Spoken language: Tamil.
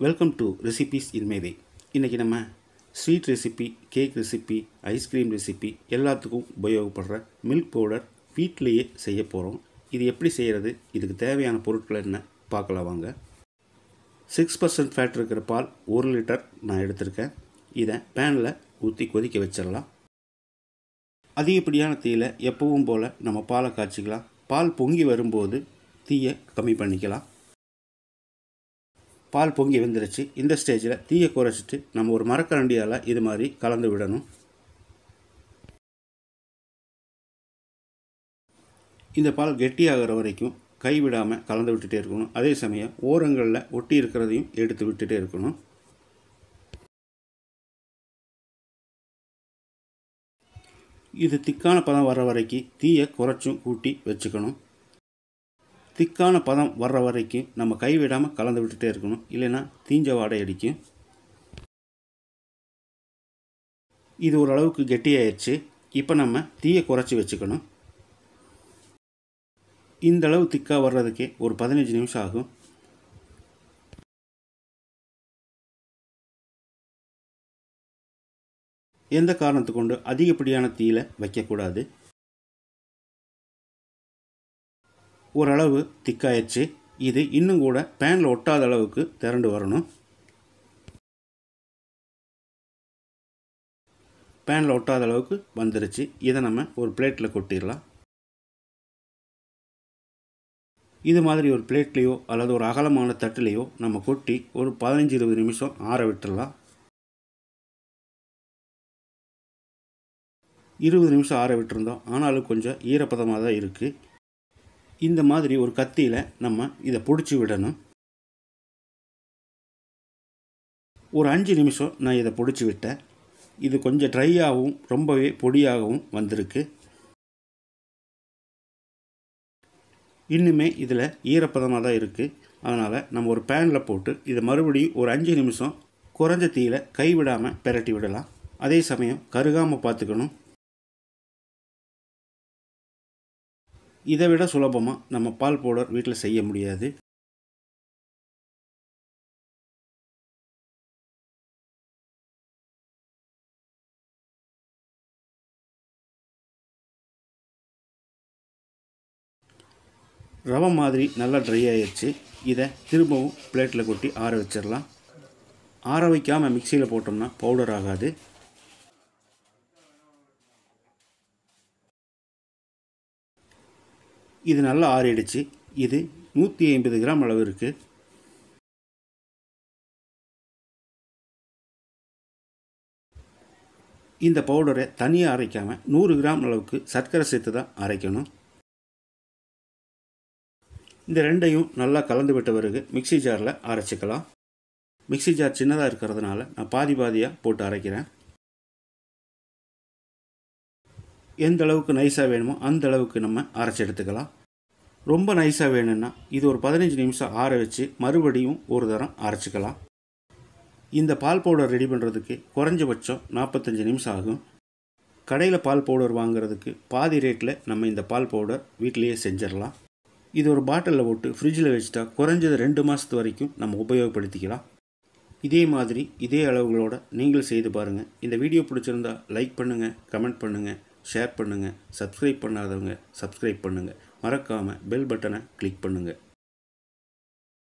வெல்கம் டு ரெசிபீஸ் இன்மேவே இன்றைக்கி நம்ம sweet recipe cake recipe ice cream recipe எல்லாத்துக்கும் உபயோகப்படுற மில்க் பவுடர் வீட்டிலையே செய்ய போகிறோம் இது எப்படி செய்கிறது இதுக்கு தேவையான பொருட்கள் என்ன? பார்க்கலாம் வாங்க. சிக்ஸ் பர்சன்ட் ஃபேட் இருக்கிற பால் ஒரு லிட்டர் நான் எடுத்திருக்கேன். இதை பேனில் ஊற்றி கொதிக்க வச்சிடலாம். அதிகப்படியான தீயில் எப்பவும் போல் நம்ம பாலை காய்ச்சிக்கலாம். பால் பொங்கி வரும்போது தீயை கம்மி பண்ணிக்கலாம். பால் பொங்கி வந்துருச்சு இந்த ஸ்டேஜில் தீயை குறைச்சிட்டு நம்ம ஒரு மரக்கரண்டியால் இது மாதிரி கலந்து விடணும். இந்த பால் கெட்டியாகிற வரைக்கும் கை விடாமல் கலந்து விட்டுட்டே இருக்கணும். அதே சமயம் ஓரங்களில் ஒட்டி இருக்கிறதையும் எடுத்து விட்டுட்டே இருக்கணும். இது திக்கான பதம் வர வரைக்கும் தீயை குறைச்சும் கூட்டி வச்சுக்கணும். திக்கான பதம் வர்ற வரைக்கும் நம்ம கைவிடாமல் கலந்து விட்டுட்டே இருக்கணும். இல்லைன்னா தீஞ்ச வாடை அடிக்கும். இது ஓரளவுக்கு கெட்டியாயிடுச்சு இப்போ நம்ம தீயை குறைச்சி வச்சுக்கணும். இந்த அளவு திக்காக வர்றதுக்கே ஒரு பதினஞ்சு நிமிஷம் ஆகும். எந்த காரணத்து கொண்டு அதிகப்படியான தீயில வைக்கக்கூடாது. ஓரளவு திக்காயிடுச்சு. இது இன்னும் கூட பேனில் ஒட்டாத அளவுக்கு திரண்டு வரணும். பேனில் ஒட்டாத அளவுக்கு வந்துருச்சு. இதை நம்ம ஒரு பிளேட்டில் கொட்டிடலாம். இது மாதிரி ஒரு பிளேட்லேயோ அல்லது ஒரு அகலமான தட்டுலேயோ நம்ம கொட்டி ஒரு பதினஞ்சு இருபது நிமிஷம் ஆற விட்டுடலாம். இருபது நிமிஷம் ஆற விட்டுருந்தோம். ஆனாலும் கொஞ்சம் ஈரப்பதமாக தான் இருக்குது இந்த மாதிரி ஒரு கத்தியில் நம்ம இதை பிடிச்சி விடணும். ஒரு அஞ்சு நிமிஷம் நான் இதை பிடிச்சி விட்டேன். இது கொஞ்சம் ட்ரையாகவும் ரொம்பவே பொடியாகவும் வந்திருக்கு. இன்னுமே இதில் ஈரப்பதமாக தான் இருக்குது அதனால் நம்ம ஒரு பேனில் போட்டு இதை மறுபடியும் ஒரு அஞ்சு நிமிஷம் குறைஞ்ச தீயில் கைவிடாமல் பெரட்டி விடலாம். அதே சமயம் கருகாமல் பார்த்துக்கணும். இதை விட சுலபமாக நம்ம பால் பவுடர் வீட்டில் செய்ய முடியாது. ரவை மாதிரி நல்லா ட்ரை ஆயிடுச்சு இதை திரும்பவும் பிளேட்டில் கொட்டி ஆற வச்சிடலாம். ஆற வைக்காமல் மிக்சியில் போட்டோம்னா பவுடர் ஆகாது. இது நல்லா ஆறிடுச்சு. இது நூற்றி ஐம்பது கிராம் அளவு இருக்குது இந்த பவுடரை தனியாக அரைக்காமல் நூறு கிராம் அளவுக்கு சர்க்கரை சேர்த்து தான் அரைக்கணும். இந்த ரெண்டையும் நல்லா கலந்து விட்ட பிறகு மிக்சி ஜாரில் அரைச்சிக்கலாம். மிக்சி ஜார் சின்னதாக இருக்கிறதுனால நான் பாதி பாதியாக போட்டு அரைக்கிறேன். எந்த அளவுக்கு நைஸாக வேணுமோ அந்த அளவுக்கு நம்ம அரைச்சி எடுத்துக்கலாம். ரொம்ப நைஸாக வேணும்னா இது ஒரு பதினஞ்சு நிமிஷம் ஆற வச்சு மறுபடியும் ஒரு தரம் அரைச்சிக்கலாம். இந்த பால் பவுடர் ரெடி பண்ணுறதுக்கு குறைஞ்சபட்சம் நாற்பத்தஞ்சு நிமிஷம் ஆகும். கடையில் பால் பவுடர் வாங்குறதுக்கு பாதி ரேட்டில் நம்ம இந்த பால் பவுடர் வீட்டிலேயே செஞ்சிடலாம். இது ஒரு பாட்டிலில் போட்டு ஃப்ரிட்ஜில் வச்சுட்டா குறைஞ்சது ரெண்டு மாதத்து வரைக்கும் நம்ம உபயோகப்படுத்திக்கலாம். இதே மாதிரி இதே அளவுகளோட நீங்கள் செய்து பாருங்கள் இந்த வீடியோ பிடிச்சிருந்தா லைக் பண்ணுங்கள் கமெண்ட் பண்ணுங்கள் ஷேர் பண்ணுங்கள் சப்ஸ்கிரைப் பண்ணாதவங்க சப்ஸ்கிரைப் பண்ணுங்கள் மறக்காமல் பெல் பட்டனை கிளிக் பண்ணுங்கள்